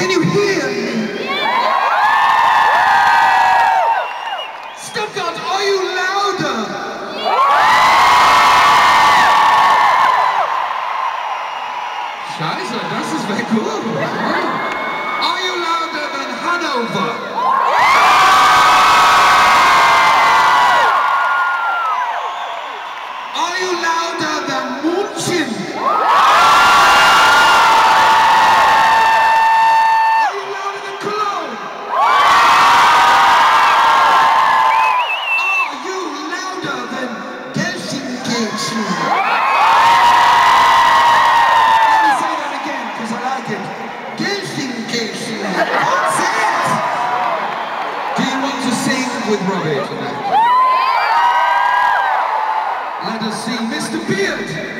Can you hear me? Yeah. Stuttgart, are you louder? Scheiße, das ist weg. Cool. Are you louder than Hanover? Let me say that again because I like it. It. Do you want to sing with Robbie tonight? Let us see Mr. Beard.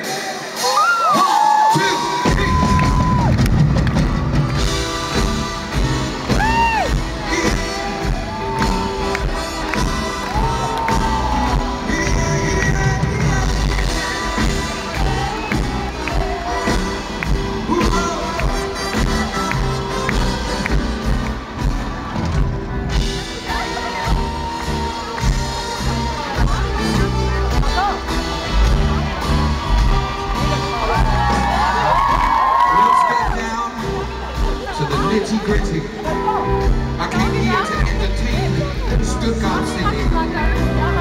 nitty gritty. I came here to entertain Stuttgart City.